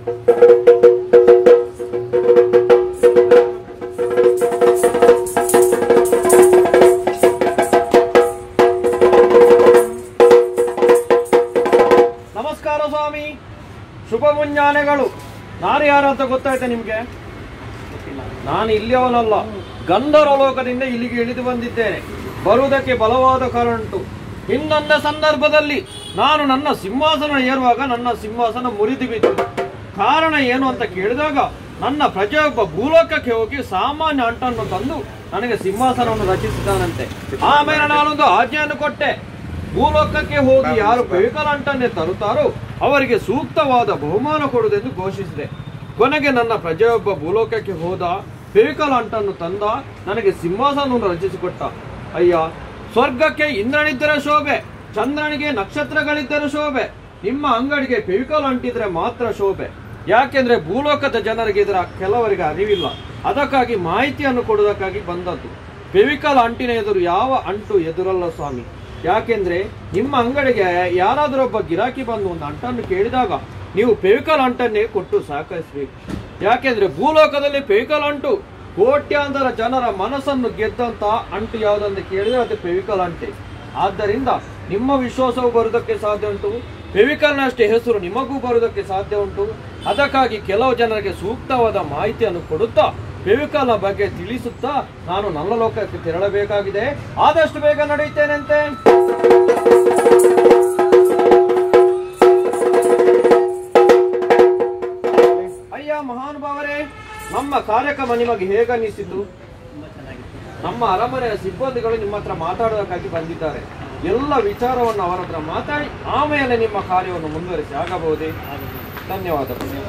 ನಮಸ್ಕಾರ ಸ್ವಾಮಿ. ಶುಭ ಮುಂಜಾನೆಗಳು. ನಾನು ಯಾರು ಅಂತ ಗೊತ್ತಾಯ್ತಾ ನಿಮ್ಗೆ? ನಾನು ಇಲ್ಲಿಯವನಲ್ಲ. ಗಂಧರ್ವ ಲೋಕದಿಂದ ಇಲ್ಲಿಗೆ ಇಳಿದು ಬಂದಿದ್ದೇನೆ. ಬರುವುದಕ್ಕೆ ಬಲವಾದ ಕಾರಣ ಉಂಟು ಇನ್ನೊಂದ ಸಂದರ್ಭದಲ್ಲಿ ನಾನು ನನ್ನ ಸಿಂಹಾಸನ ಏರುವಾಗ ನನ್ನ ಸಿಂಹಾಸನ ಮುರಿದು ಬಿತ್ತು. ಕಾರಣ ಏನು ಅಂತ ಕೇಳಿದಾಗ, ನನ್ನ ಪ್ರಜೆಯೊಬ್ಬ ಭೂಲೋಕಕ್ಕೆ ಹೋಗಿ ಸಾಮಾನ್ಯ ಅಂಟನ್ನು ತಂದು ನನಗೆ ಸಿಂಹಾಸನವನ್ನು ರಚಿಸಿದ್ದಾನಂತೆ. ಆಮೇಲೆ ನಾನೊಂದು ಆಜ್ಞೆಯನ್ನು ಕೊಟ್ಟೆ. ಭೂಲೋಕಕ್ಕೆ ಹೋಗಿ ಯಾರು ಅಂಟನ್ನೇ ತರುತ್ತಾರೋ, ಅವರಿಗೆ ಸೂಕ್ತವಾದ ಬಹುಮಾನ ಕೊಡುವುದೆಂದು ಘೋಷಿಸಿದೆ. ಕೊನೆಗೆ ನನ್ನ ಪ್ರಜೆಯೊಬ್ಬ ಭೂಲೋಕಕ್ಕೆ ಹೋದ ಅಂಟನ್ನು ತಂದ, ನನಗೆ ಸಿಂಹಾಸನವನ್ನು ರಚಿಸಿಕೊಟ್ಟ. ಅಯ್ಯ, ಸ್ವರ್ಗಕ್ಕೆ ಇಂದ್ರನಿದ್ದರೆ ಶೋಭೆ, ಚಂದ್ರನಿಗೆ ನಕ್ಷತ್ರಗಳಿದ್ದರೆ ಶೋಭೆ, ನಿಮ್ಮ ಅಂಗಡಿಗೆ ಅಂಟಿದ್ರೆ ಮಾತ್ರ ಶೋಭೆ. ಯಾಕೆಂದ್ರೆ ಭೂಲೋಕದ ಜನರಿಗೆ ಇದರ ಕೆಲವರಿಗೆ ಅರಿವಿಲ್ಲ. ಅದಕ್ಕಾಗಿ ಮಾಹಿತಿಯನ್ನು ಕೊಡುವುದಕ್ಕಾಗಿ ಬಂದದ್ದು. ಫೆವಿಕಲ್ ಅಂಟಿನ ಎದುರು ಯಾವ ಅಂಟು ಎದುರಲ್ಲ ಸ್ವಾಮಿ. ಯಾಕೆಂದ್ರೆ ನಿಮ್ಮ ಅಂಗಡಿಗೆ ಯಾರಾದರೂ ಒಬ್ಬ ಗಿರಾಕಿ ಬಂದು ಒಂದು ಅಂಟನ್ನು ಕೇಳಿದಾಗ ನೀವು ಫೆವಿಕಲ್ ಅಂಟನ್ನೇ ಕೊಟ್ಟು ಸಹಕರಿಸಬೇಕು ಯಾಕೆಂದ್ರೆ ಭೂಲೋಕದಲ್ಲಿ ಫೆವಿಕಲ್ ಅಂಟು ಕೋಟ್ಯಾಂತರ ಜನರ ಮನಸ್ಸನ್ನು ಗೆದ್ದಂತ ಅಂಟು ಯಾವುದಂತ ಕೇಳಿದ್ರೆ ಅದು ಫೆವಿಕಲ್ ಅಂಟೆ. ಆದ್ದರಿಂದ ನಿಮ್ಮ ವಿಶ್ವಾಸವು ಬರುವುದಕ್ಕೆ ಸಾಧ್ಯ ಉಂಟು? ಫೆವಿಕಲ್ನಷ್ಟೇ ಹೆಸರು ನಿಮಗೂ ಬರುವುದಕ್ಕೆ ಸಾಧ್ಯ ಉಂಟು. ಅದಕ್ಕಾಗಿ ಕೆಲವು ಜನರಿಗೆ ಸೂಕ್ತವಾದ ಮಾಹಿತಿಯನ್ನು ಕೊಡುತ್ತಾ ಫೆವಿಕಲ್ನ ಬಗ್ಗೆ ತಿಳಿಸುತ್ತಾ ನಾನು ನನ್ನ ಲೋಕಕ್ಕೆ ತೆರಳಬೇಕಾಗಿದೆ. ಆದಷ್ಟು ಬೇಗ ನಡೆಯುತ್ತೇನೆಂತೆ? ಅಯ್ಯ ಮಹಾನುಭಾವರೇ, ನಮ್ಮ ಕಾರ್ಯಕ್ರಮ ನಿಮಗೆ ಹೇಗನ್ನಿಸಿತು? ನಮ್ಮ ಅರಮನೆಯ ಸಿಬ್ಬಂದಿಗಳು ನಿಮ್ಮ ಹತ್ರ ಮಾತಾಡೋದಕ್ಕಾಗಿ ಬಂದಿದ್ದಾರೆ. ಎಲ್ಲ ವಿಚಾರವನ್ನು ಅವರ ಹತ್ರ ಮಾತಾಡಿ ಆಮೇಲೆ ನಿಮ್ಮ ಕಾರ್ಯವನ್ನು ಮುಂದುವರಿಸಿ ಆಗಬಹುದೇ? ಧನ್ಯವಾದಗಳು.